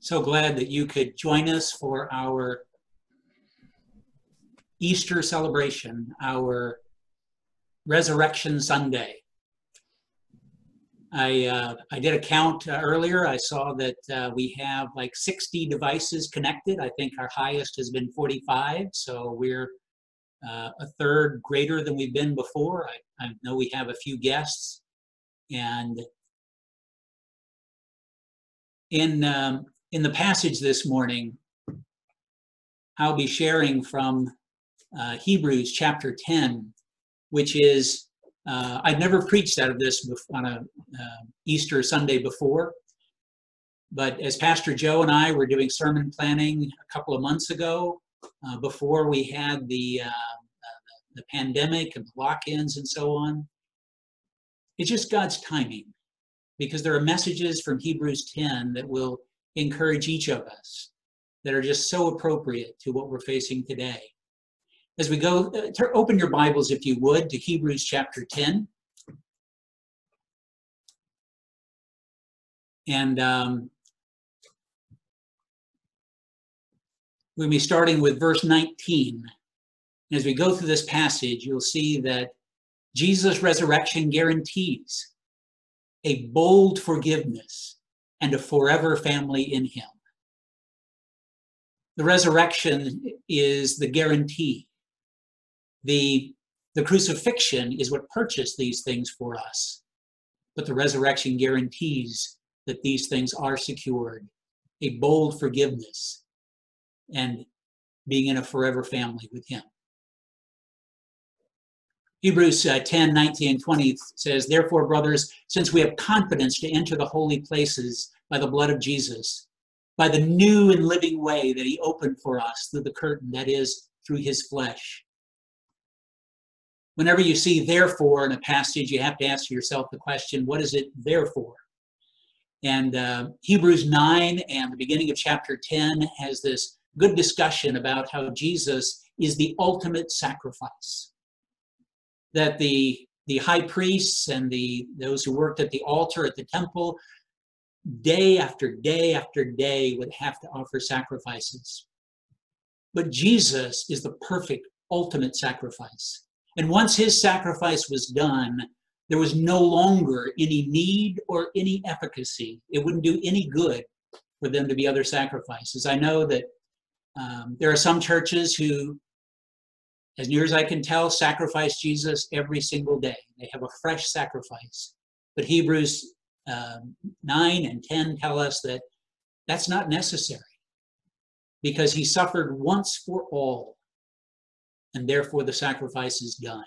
So glad that you could join us for our Easter celebration, our Resurrection Sunday. I, uh, I did a count uh, earlier. I saw that uh, we have like 60 devices connected. I think our highest has been 45, so we're uh, a third greater than we've been before. I, I know we have a few guests. And in, um, in the passage this morning, I'll be sharing from uh, Hebrews chapter 10, which is uh, I've never preached out of this on a uh, Easter Sunday before, but as Pastor Joe and I were doing sermon planning a couple of months ago, uh, before we had the uh, the pandemic and the lock-ins and so on, it's just God's timing, because there are messages from Hebrews 10 that will encourage each of us that are just so appropriate to what we're facing today as we go, uh, open your Bibles, if you would, to Hebrews chapter 10. And um, we'll be starting with verse 19. As we go through this passage, you'll see that Jesus' resurrection guarantees a bold forgiveness and a forever family in Him. The resurrection is the guarantee the, the crucifixion is what purchased these things for us, but the resurrection guarantees that these things are secured a bold forgiveness and being in a forever family with Him. Hebrews uh, 10, 19, and 20 says, Therefore, brothers, since we have confidence to enter the holy places by the blood of Jesus, by the new and living way that he opened for us through the curtain, that is, through his flesh, whenever you see therefore in a passage, you have to ask yourself the question, what is it there for? And uh, Hebrews 9 and the beginning of chapter 10 has this good discussion about how Jesus is the ultimate sacrifice. That the, the high priests and the, those who worked at the altar at the temple, day after day after day, would have to offer sacrifices. But Jesus is the perfect, ultimate sacrifice. And once his sacrifice was done, there was no longer any need or any efficacy. It wouldn't do any good for them to be other sacrifices. I know that um, there are some churches who, as near as I can tell, sacrifice Jesus every single day. They have a fresh sacrifice. But Hebrews um, 9 and 10 tell us that that's not necessary because he suffered once for all and therefore the sacrifice is done.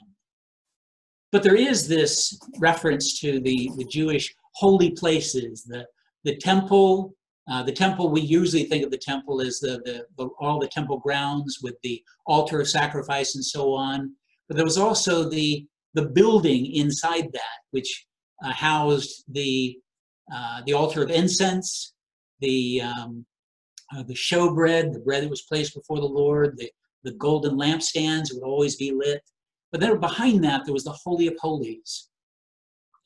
But there is this reference to the, the Jewish holy places, the, the temple. Uh, the temple, we usually think of the temple as the, the, the, all the temple grounds with the altar of sacrifice and so on. But there was also the, the building inside that, which uh, housed the, uh, the altar of incense, the, um, uh, the showbread, the bread that was placed before the Lord, the, the golden lampstands would always be lit. But then behind that, there was the Holy of Holies.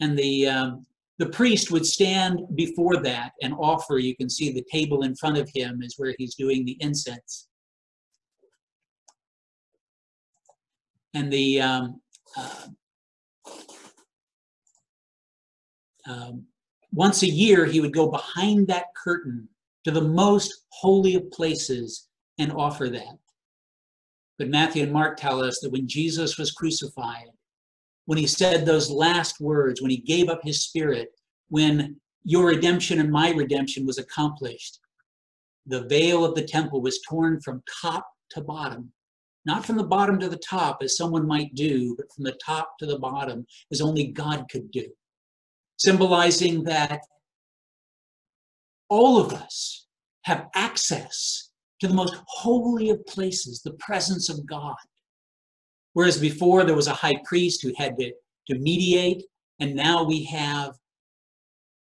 And the, um, the priest would stand before that and offer. You can see the table in front of him is where he's doing the incense. And the um, uh, um, once a year, he would go behind that curtain to the most holy of places and offer that. But Matthew and Mark tell us that when Jesus was crucified, when he said those last words, when he gave up his spirit, when your redemption and my redemption was accomplished, the veil of the temple was torn from top to bottom. Not from the bottom to the top, as someone might do, but from the top to the bottom, as only God could do. Symbolizing that all of us have access to the most holy of places, the presence of God. Whereas before there was a high priest who had to, to mediate, and now we have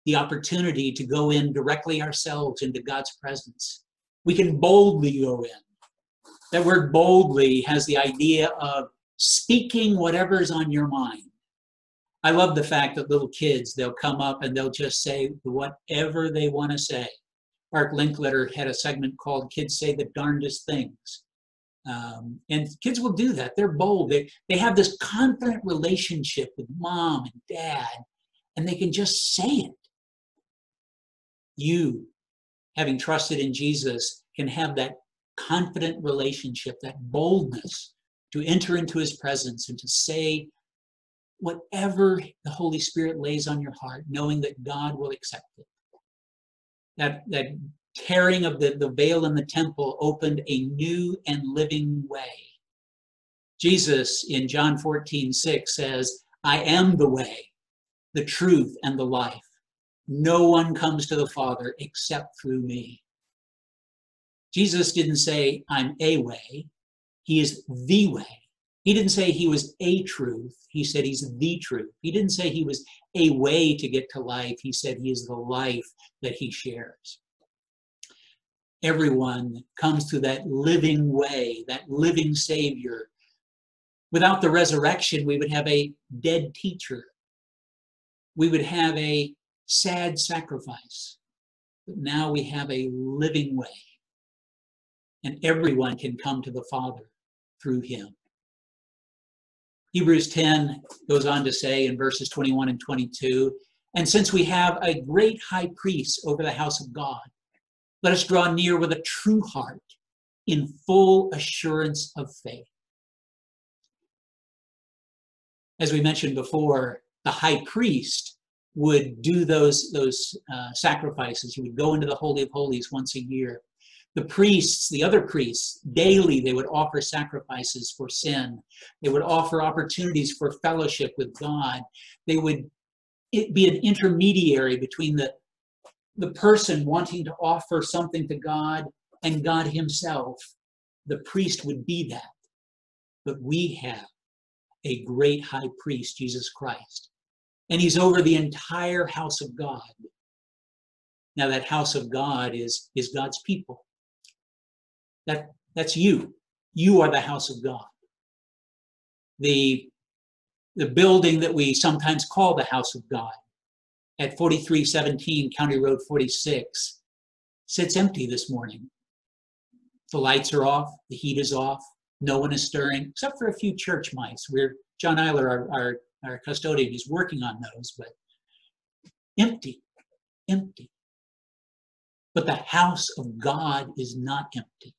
the opportunity to go in directly ourselves into God's presence. We can boldly go in. That word boldly has the idea of speaking whatever's on your mind. I love the fact that little kids, they'll come up and they'll just say whatever they want to say Art Linkletter had a segment called Kids Say the Darndest Things. Um, and kids will do that. They're bold. They, they have this confident relationship with mom and dad, and they can just say it. You, having trusted in Jesus, can have that confident relationship, that boldness to enter into his presence and to say whatever the Holy Spirit lays on your heart, knowing that God will accept it. That, that tearing of the, the veil in the temple opened a new and living way. Jesus in John 14, 6 says, I am the way, the truth, and the life. No one comes to the Father except through me. Jesus didn't say, I'm a way. He is the way. He didn't say he was a truth. He said he's the truth. He didn't say he was a way to get to life. He said he is the life that he shares. Everyone comes to that living way, that living Savior. Without the resurrection, we would have a dead teacher. We would have a sad sacrifice. But now we have a living way. And everyone can come to the Father through him. Hebrews 10 goes on to say in verses 21 and 22 And since we have a great high priest over the house of God, let us draw near with a true heart in full assurance of faith. As we mentioned before, the high priest would do those, those uh, sacrifices. He would go into the Holy of Holies once a year. The priests, the other priests, daily they would offer sacrifices for sin. They would offer opportunities for fellowship with God. They would be an intermediary between the, the person wanting to offer something to God and God Himself. The priest would be that. But we have a great high priest, Jesus Christ. And He's over the entire house of God. Now, that house of God is, is God's people. That, that's you. You are the house of God. The, the building that we sometimes call the house of God at 4317 County Road 46 sits empty this morning. The lights are off, the heat is off, no one is stirring, except for a few church mice. We're John Eiler, our, our, our custodian, is working on those, but empty, empty. But the house of God is not empty.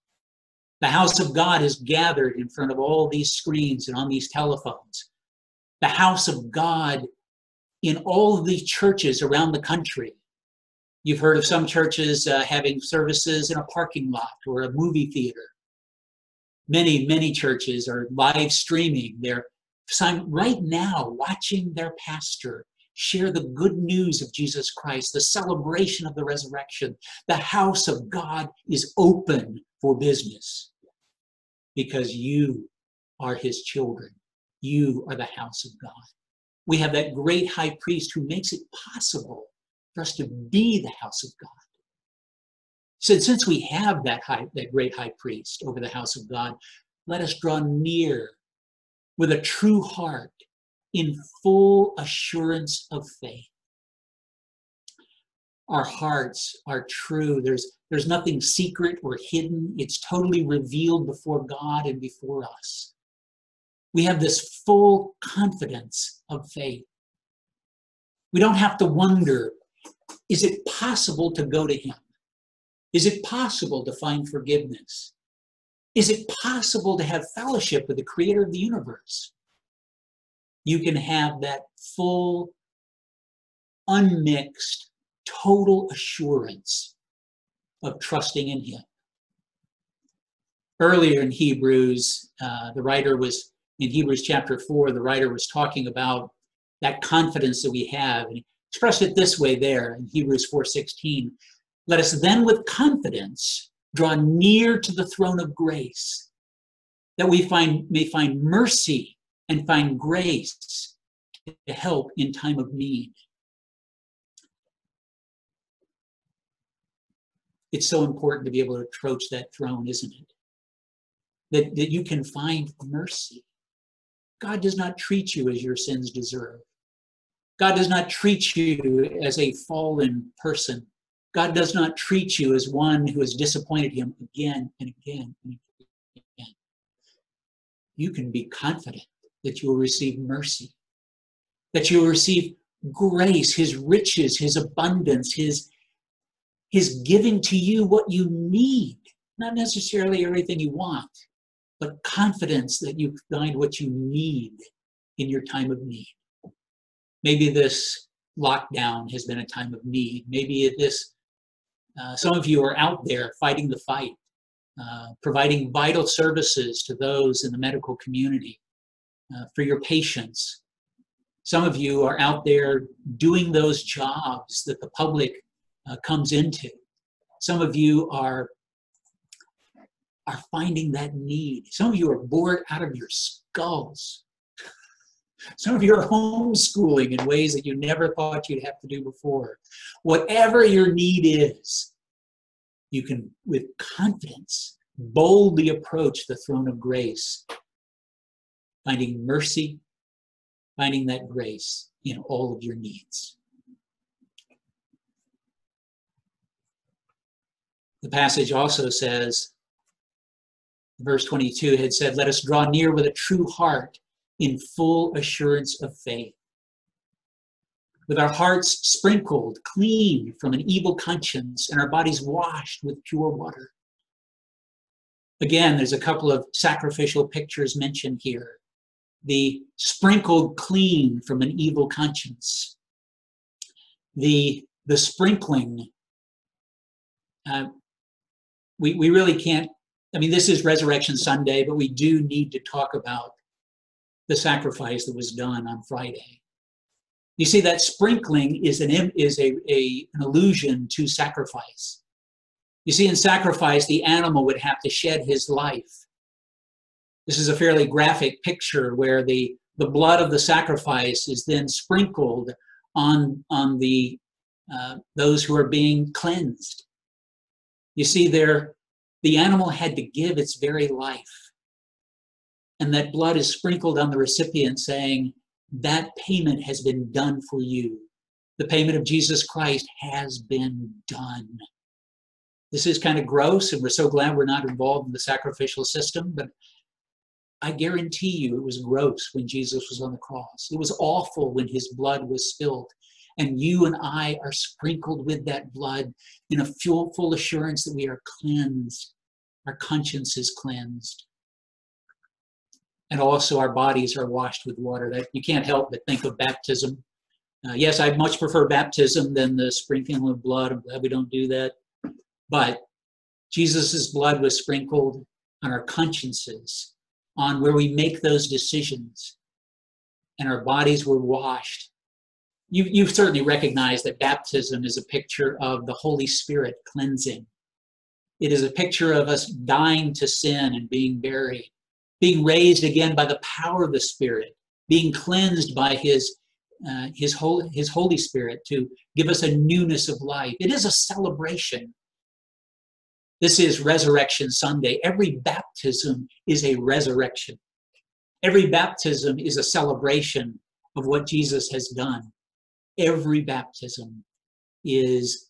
The house of God is gathered in front of all these screens and on these telephones. The house of God in all these churches around the country. You've heard of some churches uh, having services in a parking lot or a movie theater. Many, many churches are live streaming. They're right now watching their pastor share the good news of Jesus Christ, the celebration of the resurrection. The house of God is open for business because you are his children. You are the house of God. We have that great high priest who makes it possible for us to be the house of God. So since we have that, high, that great high priest over the house of God, let us draw near with a true heart in full assurance of faith. Our hearts are true. There's, there's nothing secret or hidden. It's totally revealed before God and before us. We have this full confidence of faith. We don't have to wonder is it possible to go to Him? Is it possible to find forgiveness? Is it possible to have fellowship with the Creator of the universe? you can have that full, unmixed, total assurance of trusting in Him. Earlier in Hebrews, uh, the writer was, in Hebrews chapter 4, the writer was talking about that confidence that we have. And he expressed it this way there in Hebrews 4.16. Let us then with confidence draw near to the throne of grace, that we find, may find mercy and find grace to help in time of need. It's so important to be able to approach that throne, isn't it? That, that you can find mercy. God does not treat you as your sins deserve. God does not treat you as a fallen person. God does not treat you as one who has disappointed him again and again and again. You can be confident that you will receive mercy, that you will receive grace, his riches, his abundance, his, his giving to you what you need, not necessarily everything you want, but confidence that you find what you need in your time of need. Maybe this lockdown has been a time of need. Maybe this uh, some of you are out there fighting the fight, uh, providing vital services to those in the medical community uh, for your patients. Some of you are out there doing those jobs that the public uh, comes into. Some of you are are finding that need. Some of you are bored out of your skulls. Some of you are homeschooling in ways that you never thought you'd have to do before. Whatever your need is, you can, with confidence, boldly approach the throne of grace, finding mercy, finding that grace in all of your needs. The passage also says, verse 22 had said, Let us draw near with a true heart in full assurance of faith. With our hearts sprinkled clean from an evil conscience and our bodies washed with pure water. Again, there's a couple of sacrificial pictures mentioned here. The sprinkled clean from an evil conscience. The, the sprinkling. Uh, we, we really can't, I mean, this is Resurrection Sunday, but we do need to talk about the sacrifice that was done on Friday. You see, that sprinkling is an is a, a an allusion to sacrifice. You see, in sacrifice, the animal would have to shed his life. This is a fairly graphic picture where the, the blood of the sacrifice is then sprinkled on, on the, uh, those who are being cleansed. You see, there, the animal had to give its very life and that blood is sprinkled on the recipient saying, that payment has been done for you. The payment of Jesus Christ has been done. This is kind of gross, and we're so glad we're not involved in the sacrificial system, but I guarantee you it was gross when Jesus was on the cross. It was awful when his blood was spilled. And you and I are sprinkled with that blood in a full, full assurance that we are cleansed. Our conscience is cleansed and also our bodies are washed with water. That you can't help but think of baptism. Uh, yes, I much prefer baptism than the sprinkling of blood. I'm glad we don't do that. But Jesus' blood was sprinkled on our consciences, on where we make those decisions, and our bodies were washed. You, you certainly recognize that baptism is a picture of the Holy Spirit cleansing. It is a picture of us dying to sin and being buried being raised again by the power of the Spirit, being cleansed by His uh, His Holy His Holy Spirit to give us a newness of life. It is a celebration. This is Resurrection Sunday. Every baptism is a resurrection. Every baptism is a celebration of what Jesus has done. Every baptism is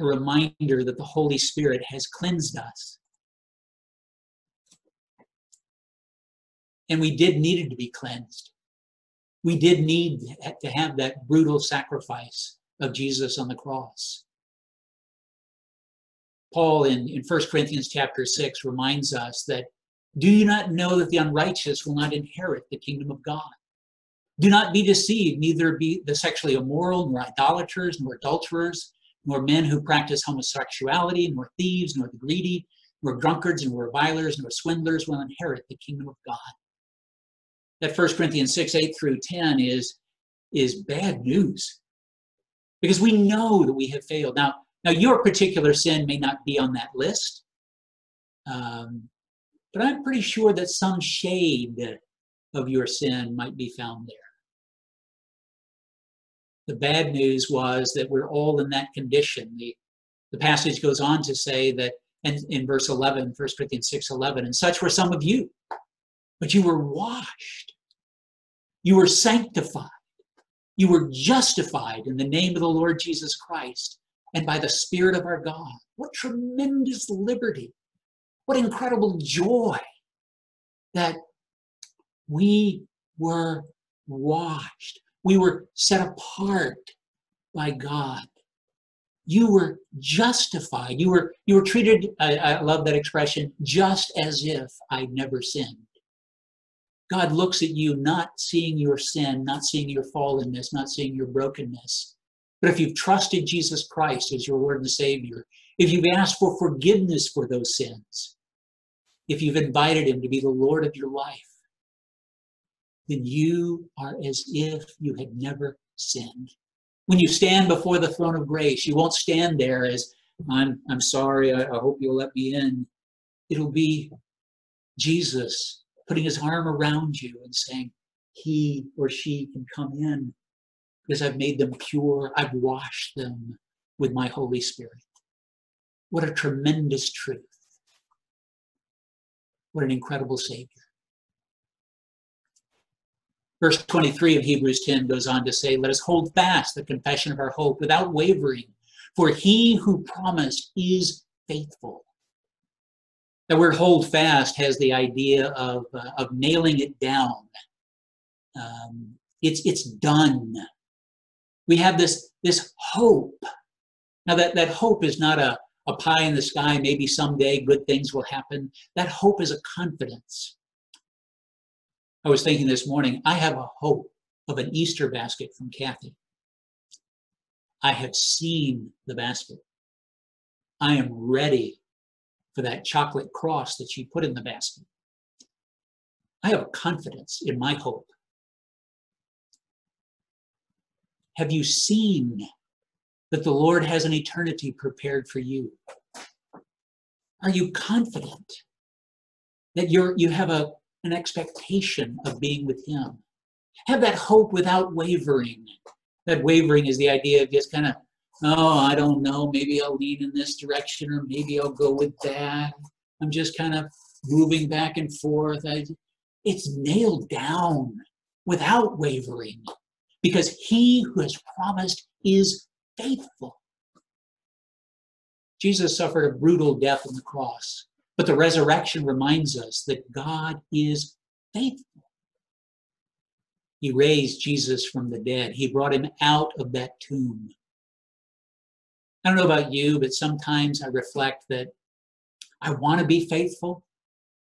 a reminder that the Holy Spirit has cleansed us And we did needed to be cleansed. We did need to have that brutal sacrifice of Jesus on the cross. Paul in, in 1 Corinthians chapter 6 reminds us that do you not know that the unrighteous will not inherit the kingdom of God? Do not be deceived, neither be the sexually immoral, nor idolaters, nor adulterers, nor men who practice homosexuality, nor thieves, nor the greedy, nor drunkards, nor revilers, nor swindlers will inherit the kingdom of God that 1 Corinthians 6, 8 through 10 is, is bad news. Because we know that we have failed. Now, now your particular sin may not be on that list. Um, but I'm pretty sure that some shade of your sin might be found there. The bad news was that we're all in that condition. The, the passage goes on to say that in, in verse 11, 1 Corinthians 6 11, and such were some of you, but you were washed you were sanctified. You were justified in the name of the Lord Jesus Christ and by the Spirit of our God. What tremendous liberty. What incredible joy that we were washed. We were set apart by God. You were justified. You were you were treated. I, I love that expression. Just as if I'd never sinned. God looks at you not seeing your sin, not seeing your fallenness, not seeing your brokenness. But if you've trusted Jesus Christ as your Lord and Savior, if you've asked for forgiveness for those sins, if you've invited Him to be the Lord of your life, then you are as if you had never sinned. When you stand before the throne of grace, you won't stand there as, I'm, I'm sorry, I, I hope you'll let me in. It'll be Jesus putting his arm around you and saying, He or she can come in because I've made them pure, I've washed them with my Holy Spirit. What a tremendous truth. What an incredible Savior. Verse 23 of Hebrews 10 goes on to say, Let us hold fast the confession of our hope without wavering, for he who promised is faithful. The word hold fast has the idea of, uh, of nailing it down. Um, it's, it's done. We have this, this hope. Now, that, that hope is not a, a pie in the sky, maybe someday good things will happen. That hope is a confidence. I was thinking this morning, I have a hope of an Easter basket from Kathy. I have seen the basket. I am ready for that chocolate cross that she put in the basket. I have confidence in my hope. Have you seen that the Lord has an eternity prepared for you? Are you confident that you're, you have a, an expectation of being with Him? Have that hope without wavering. That wavering is the idea of just kind of oh, I don't know, maybe I'll lean in this direction or maybe I'll go with that. I'm just kind of moving back and forth. I, it's nailed down without wavering because he who has promised is faithful. Jesus suffered a brutal death on the cross, but the resurrection reminds us that God is faithful. He raised Jesus from the dead. He brought him out of that tomb. I don't know about you, but sometimes I reflect that I want to be faithful.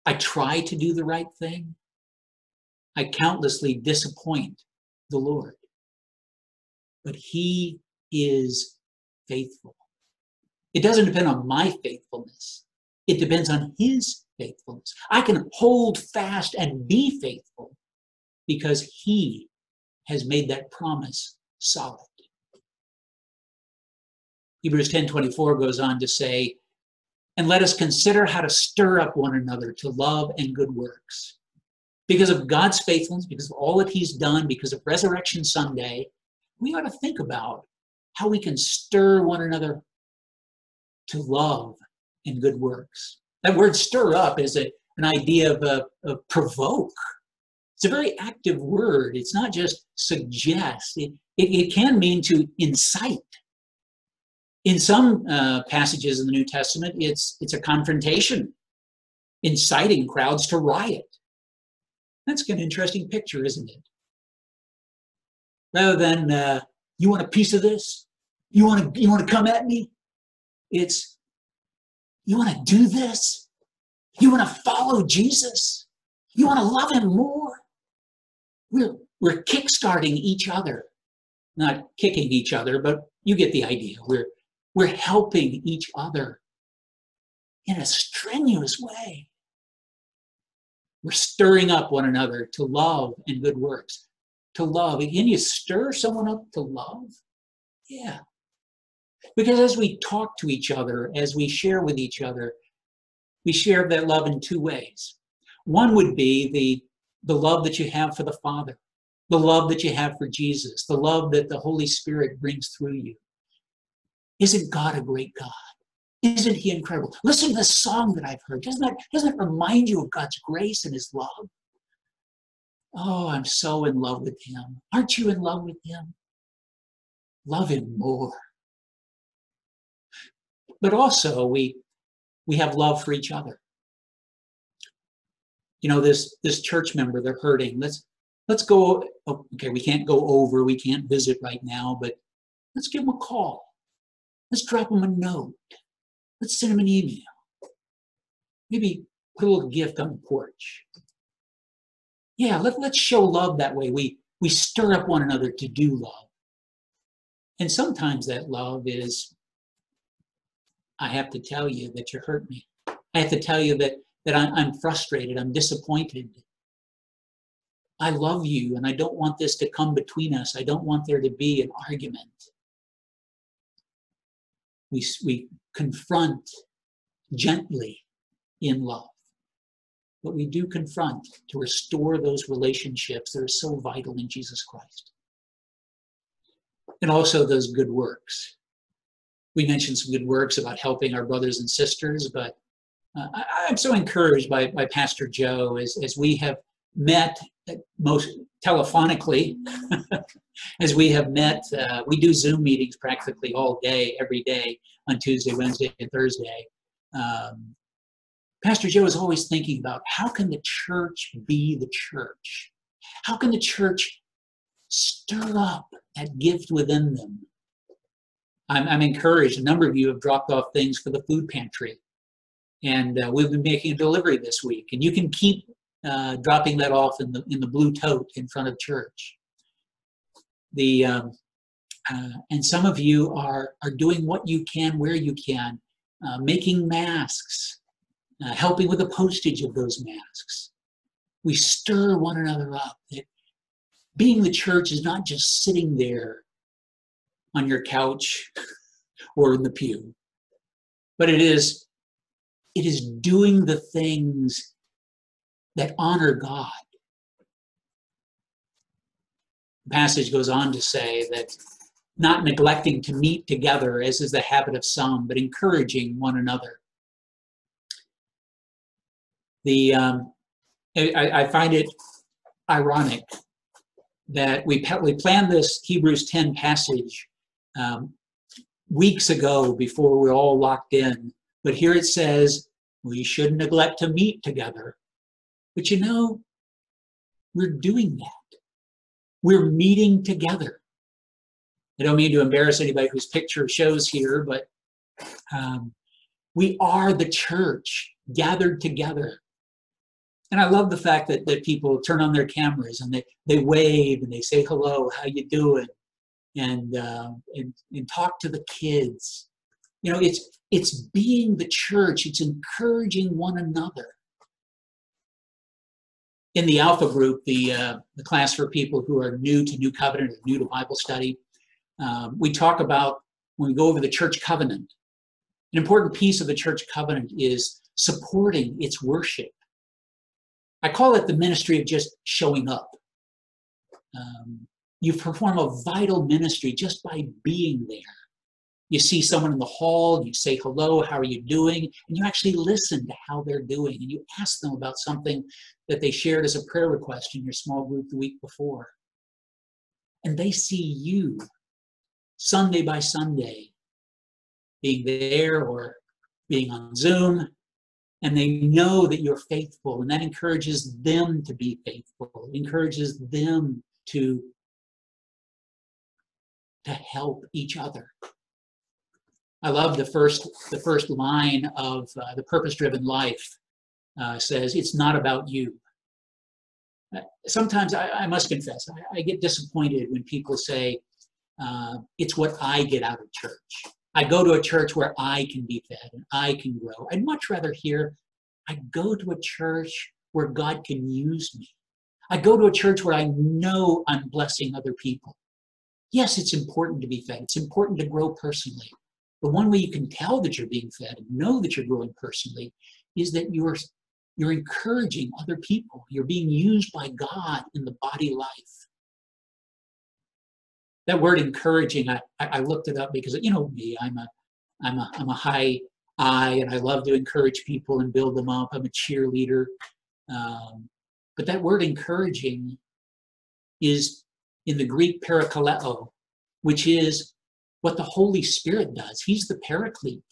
I try to do the right thing. I countlessly disappoint the Lord. But He is faithful. It doesn't depend on my faithfulness, it depends on His faithfulness. I can hold fast and be faithful because He has made that promise solid. Hebrews 10:24 goes on to say, "And let us consider how to stir up one another to love and good works." Because of God's faithfulness, because of all that he's done, because of Resurrection Sunday, we ought to think about how we can stir one another to love and good works. That word stir up is a, an idea of, a, of provoke. It's a very active word. It's not just suggest. It, it, it can mean to incite in some uh, passages in the New Testament, it's, it's a confrontation, inciting crowds to riot. That's an interesting picture, isn't it? Rather than, uh, you want a piece of this? You want to, you want to come at me? It's, you want to do this? You want to follow Jesus? You want to love him more? We're, we're kickstarting each other. Not kicking each other, but you get the idea. We're, we're helping each other in a strenuous way. We're stirring up one another to love and good works. To love. Can you stir someone up to love? Yeah. Because as we talk to each other, as we share with each other, we share that love in two ways. One would be the, the love that you have for the Father, the love that you have for Jesus, the love that the Holy Spirit brings through you. Isn't God a great God? Isn't he incredible? Listen to the song that I've heard. Doesn't that, doesn't remind you of God's grace and his love? Oh, I'm so in love with him. Aren't you in love with him? Love him more. But also we we have love for each other. You know, this this church member, they're hurting. Let's let's go. Oh, okay, we can't go over, we can't visit right now, but let's give them a call. Let's drop them a note. Let's send them an email. Maybe put a little gift on the porch. Yeah, let, let's show love that way. We we stir up one another to do love. And sometimes that love is, I have to tell you that you hurt me. I have to tell you that, that I'm, I'm frustrated, I'm disappointed. I love you and I don't want this to come between us. I don't want there to be an argument. We, we confront gently in love, but we do confront to restore those relationships that are so vital in Jesus Christ and also those good works. We mentioned some good works about helping our brothers and sisters, but uh, I, am so encouraged by, by Pastor Joe as, as we have met most telephonically, as we have met. Uh, we do Zoom meetings practically all day, every day on Tuesday, Wednesday, and Thursday. Um, Pastor Joe is always thinking about how can the church be the church? How can the church stir up that gift within them. I'm, I'm encouraged. A number of you have dropped off things for the food pantry. And uh, we've been making a delivery this week. And you can keep uh, dropping that off in the, in the blue tote in front of church. The, um, uh, and some of you are, are doing what you can where you can, uh, making masks, uh, helping with the postage of those masks. We stir one another up. That being the church is not just sitting there on your couch or in the pew, but it is it is doing the things that honor God. The passage goes on to say that not neglecting to meet together, as is the habit of some, but encouraging one another. The um, I, I find it ironic that we, we planned this Hebrews 10 passage um, weeks ago before we are all locked in. But here it says, we shouldn't neglect to meet together. But you know, we're doing that. We're meeting together. I don't mean to embarrass anybody whose picture shows here, but um, we are the church gathered together and I love the fact that, that people turn on their cameras and they, they wave and they say hello, how you doing, and, uh, and and talk to the kids. You know, it's it's being the church. It's encouraging one another. In the Alpha group, the uh, the class for people who are new to New Covenant or new to Bible study, um, we talk about when we go over the church covenant. An important piece of the church covenant is supporting its worship I call it the ministry of just showing up. Um, you perform a vital ministry just by being there. You see someone in the hall, you say hello, how are you doing? And you actually listen to how they're doing and you ask them about something that they shared as a prayer request in your small group the week before. And they see you Sunday by Sunday being there or being on Zoom and they know that you're faithful and that encourages them to be faithful encourages them to to help each other i love the first the first line of uh, the purpose driven life uh, says it's not about you uh, sometimes I, I, must confess I, I, get disappointed when people say uh, it's what i get out of church I go to a church where I can be fed and I can grow. I'd much rather hear, I go to a church where God can use me. I go to a church where I know I'm blessing other people. Yes, it's important to be fed. It's important to grow personally. But one way you can tell that you're being fed and know that you're growing personally is that you're you're encouraging other people. You're being used by God in the body life that word encouraging, I, I looked it up because you know me, I'm a I'm a I'm a high I and I love to encourage people and build them up. I'm a cheerleader. Um, but that word encouraging is in the Greek parakaleo, which is what the Holy Spirit does. He's the paraclete.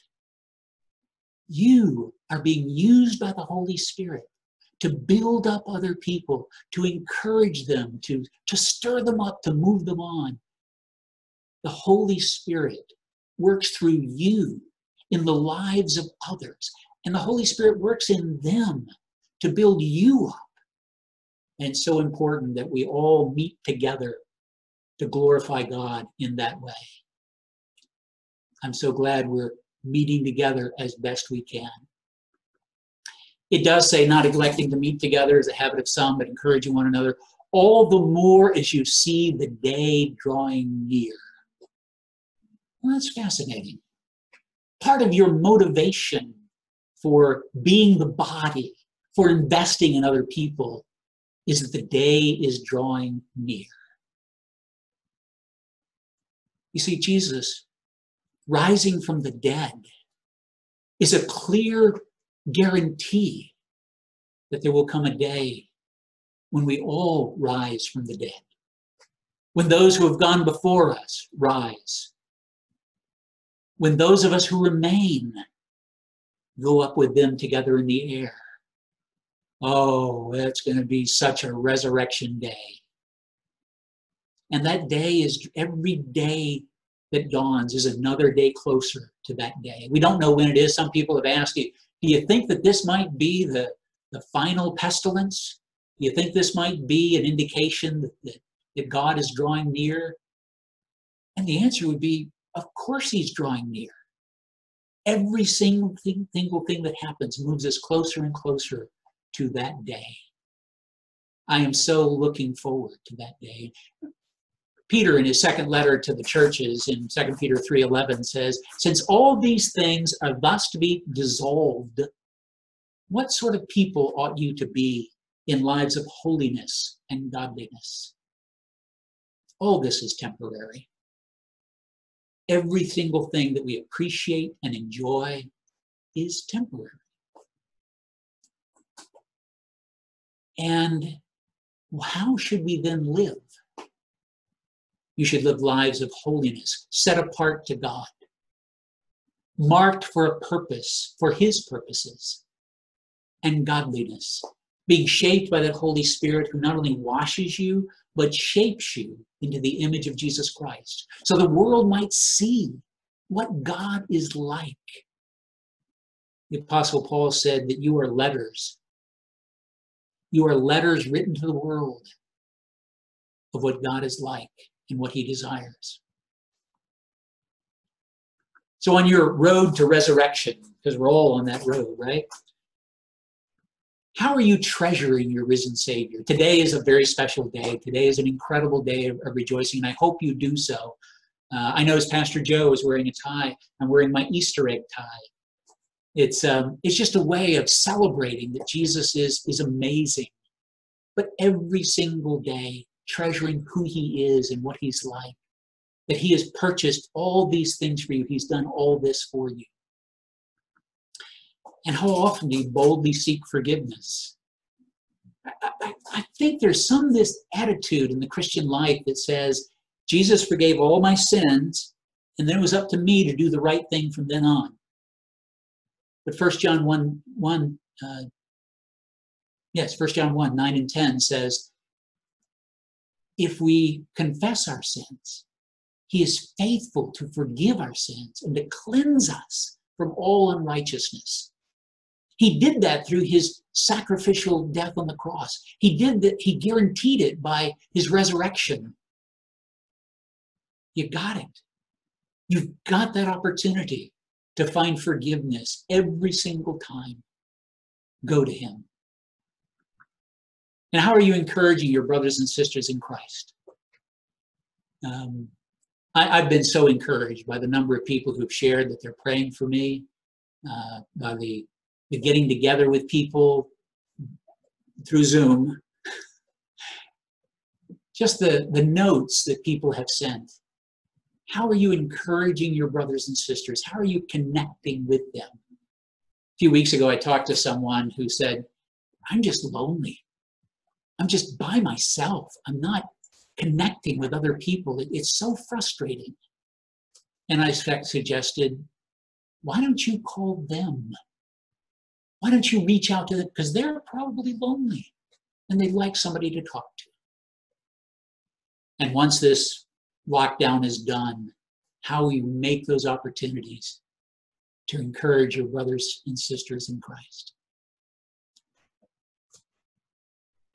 You are being used by the Holy Spirit to build up other people, to encourage them, to, to stir them up, to move them on. The Holy Spirit works through you in the lives of others, and the Holy Spirit works in them to build you up. And so important that we all meet together to glorify God in that way. I'm so glad we're meeting together as best we can. It does say not neglecting to meet together is a habit of some, but encouraging one another, all the more as you see the day drawing near. Well, that's fascinating. Part of your motivation for being the body, for investing in other people, is that the day is drawing near. You see, Jesus rising from the dead is a clear guarantee that there will come a day when we all rise from the dead, when those who have gone before us rise, when those of us who remain go up with them together in the air. Oh, it's going to be such a resurrection day. And that day is every day that dawns is another day closer to that day. We don't know when it is. Some people have asked you, do you think that this might be the, the final pestilence? Do you think this might be an indication that, that, that God is drawing near? And the answer would be, of course he's drawing near. Every single thing, single thing that happens moves us closer and closer to that day. I am so looking forward to that day. Peter in his second letter to the churches in 2 Peter 3:11 says, "Since all these things are thus to be dissolved, what sort of people ought you to be in lives of holiness and godliness?" All this is temporary. Every single thing that we appreciate and enjoy is temporary. And how should we then live? You should live lives of holiness, set apart to God, marked for a purpose, for His purposes, and godliness, being shaped by that Holy Spirit who not only washes you, but shapes you into the image of Jesus Christ. So the world might see what God is like. The Apostle Paul said that you are letters. You are letters written to the world of what God is like and what he desires. So, on your road to resurrection, because we're all on that road, right? How are you treasuring your risen Savior? Today is a very special day. Today is an incredible day of, rejoicing, and I hope you do so. Uh, I know as Pastor Joe is wearing a tie, I'm wearing my Easter egg tie. It's um, it's just a way of celebrating that Jesus is is amazing. But every single day, treasuring who he is and what he's like. That he has purchased all these things for you, he's done all this for you. And how often do you boldly seek forgiveness? I, I, I think there's some this attitude in the Christian life that says, Jesus forgave all my sins, and then it was up to me to do the right thing from then on. But 1 John 1, 1 uh, yes, 1 John 1, 9 and 10 says, if we confess our sins, he is faithful to forgive our sins and to cleanse us from all unrighteousness. He did that through his sacrificial death on the cross. He did that, he guaranteed it by his resurrection. You got it. You've got that opportunity to find forgiveness every single time. Go to him. And how are you encouraging your brothers and sisters in Christ? Um, I, have been so encouraged by the number of people who've shared that they're praying for me, uh, by the, the getting together with people through Zoom, just the, the notes that people have sent. How are you encouraging your brothers and sisters? How are you connecting with them? A few weeks ago, I talked to someone who said, I'm just lonely. I'm just by myself. I'm not connecting with other people. It, it's so frustrating. And I suggested, why don't you call them Why don't you reach out to them? Because they're probably lonely and they'd like somebody to talk to. And once this lockdown is done, how you make those opportunities to encourage your brothers and sisters in Christ.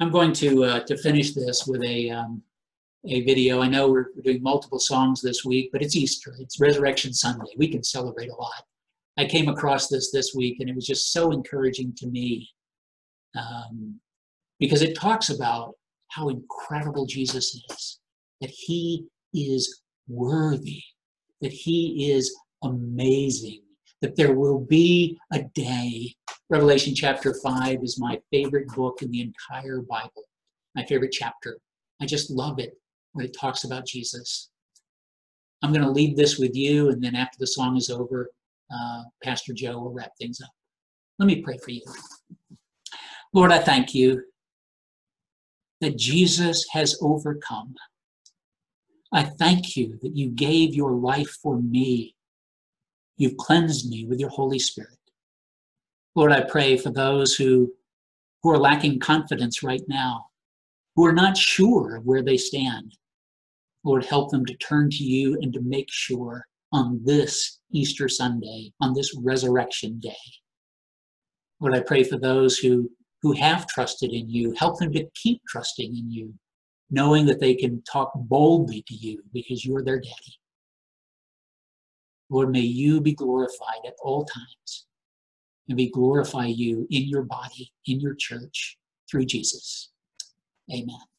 I'm going to uh, to finish this with a um, a video. I know we're, we're doing multiple songs this week, but it's Easter. It's Resurrection Sunday. We can celebrate a lot. I came across this this week, and it was just so encouraging to me um, because it talks about how incredible Jesus is, that He is worthy, that He is amazing, that there will be a day. Revelation chapter 5 is my favorite book in the entire Bible, my favorite chapter. I just love it when it talks about Jesus. I'm going to leave this with you, and then after the song is over, uh, Pastor Joe will wrap things up. Let me pray for you. Lord, I thank you that Jesus has overcome. I thank you that you gave your life for me. You've cleansed me with your Holy Spirit. Lord, I pray for those who, who are lacking confidence right now, who are not sure of where they stand. Lord, help them to turn to you and to make sure on this Easter Sunday, on this resurrection day. Lord, I pray for those who, who have trusted in you, help them to keep trusting in you, knowing that they can talk boldly to you because you're their daddy. Lord, may you be glorified at all times and we glorify you in your body, in your church, through Jesus. Amen.